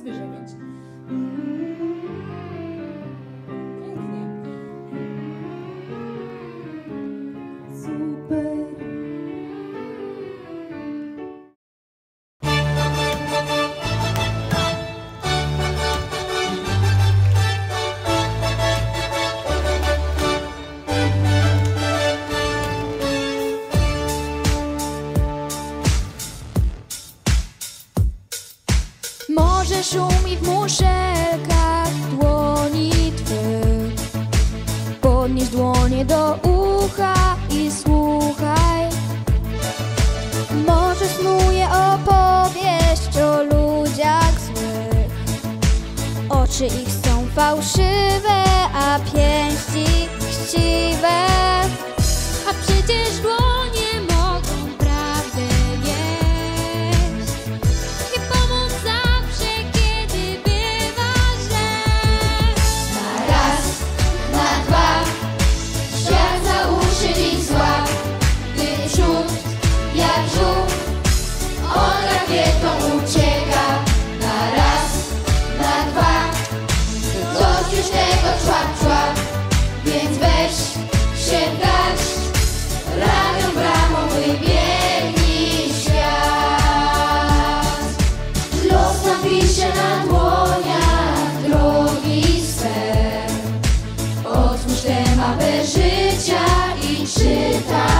música, gente. Może szum i w muszelkach dłoni twych. Podnieś dłonie do ucha i słuchaj. Może snuje opowieść o ludziach złych. Oczy ich są fałszywe, a pięści chciwe. A przecież dłoń mapę życia i czyta.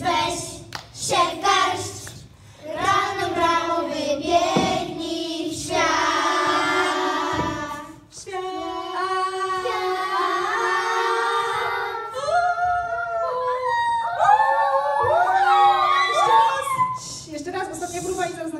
weź się w garść, rano bramą wybiegnij w świat. Świat. Świat. Jeszcze raz, ostatnia próba i zaraz